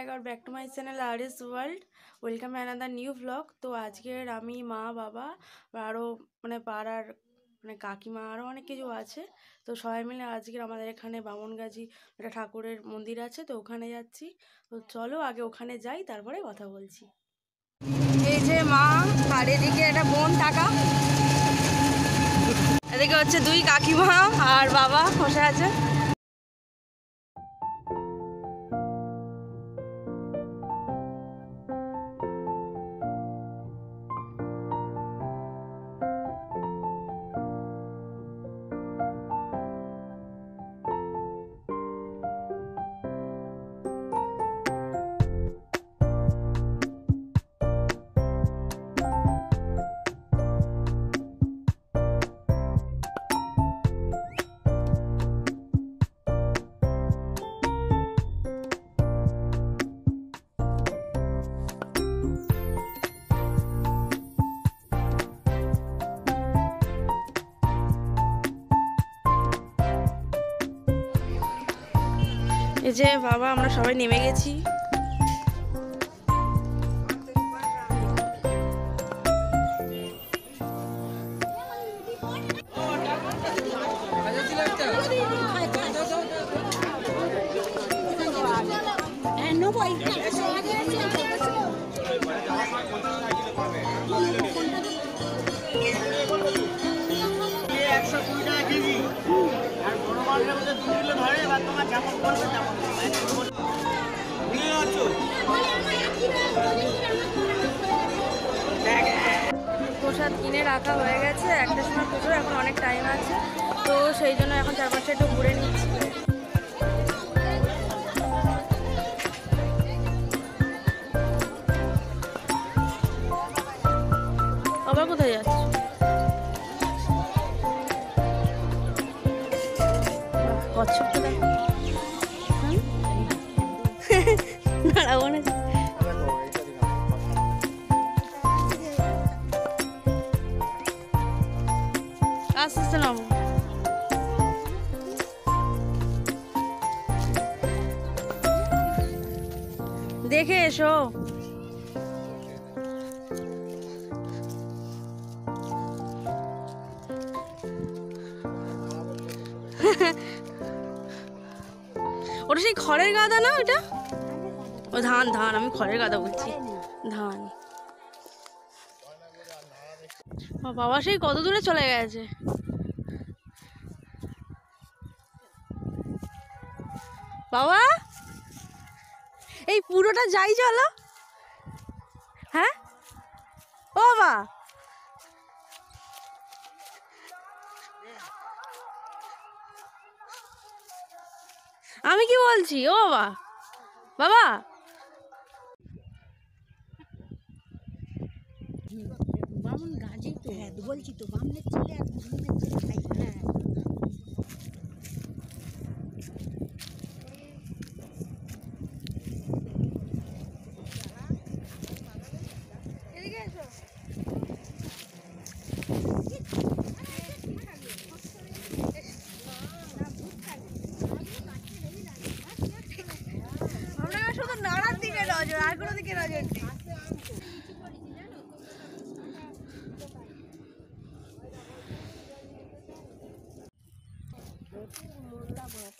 My channel R S world welcome another new blog তো আজকের আমি মা, বাবা আরও মানে পাড়ার মানে কাকিমা আরও অনেক কিছু আছে। তো সবাই মিলে আজকের আমাদের এখানে বামনগাজি একটা ঠাকুরের মন্দির আছে, তো ওখানে যাচ্ছি। তো চলো আগে ওখানে যাই, তারপরে কথা বলছি। এই যে মা আর এদিকে একটা বোন টাকা এদিকে হচ্ছে দুই কাকিমা আর বাবা বসে আছে। এই যে বাবা আমরা সবাই নেমে গেছি। একশো তোমার যেমন করবে তেমন নিয়ে যাচ্ছ প্রসাদ কিনে রাখা হয়ে গেছে। একটা সময় পুজো এখন অনেক টাইম আছে। তো সেই জন্য এখন চারপাশে একটু ঘুরে নিচ্ছি। আবার কোথায় যাচ্ছ? দেখে এসো ওটা সেই খড়ের গাদা না ওটা ও ধান ধান, আমি খড়ের গাদা বলছি। ধান। বাবা, সেই কত দূরে চলে গেছে? বাবা? এই পুরোটা যাই চলো। হ্যাঁ? ও বাবা। আমি কি বলছি? ও বাবা। বাবা? বামন গাজি তো। হ্যাঁ বলছি তো বামনের ছেলে আর মুসলিমের ছেলে খাই হ্যাঁ। আমরা শুধু নাড়ার দিকে নজর আর কোনো দিকে নজর নেই। work.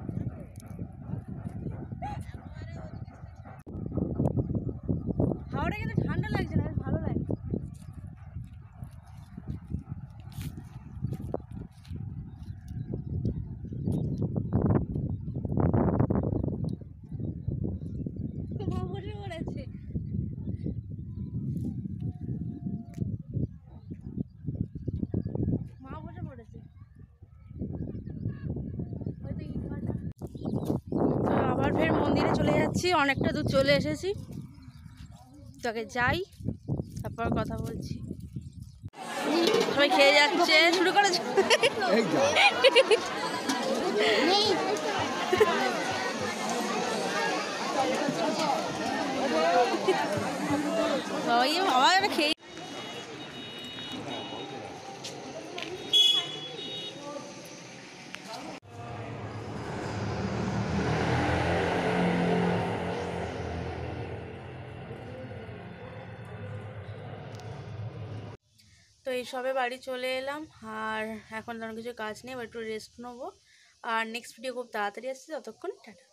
চলে যাচ্ছি, অনেকটা দূর চলে এসেছি। তোকে যাই, তারপর কথা বলছি। সবাই খেয়ে যাচ্ছে। শুরু করে। সবাই বাবা খেয়ে এই সবে বাড়ি চলে এলাম, আর এখন তেমন কিছু কাজ নেই একটু রেস্ট নেব। আর নেক্সট ভিডিও খুব তাড়াতাড়ি আসছে, ততক্ষণ টাটা।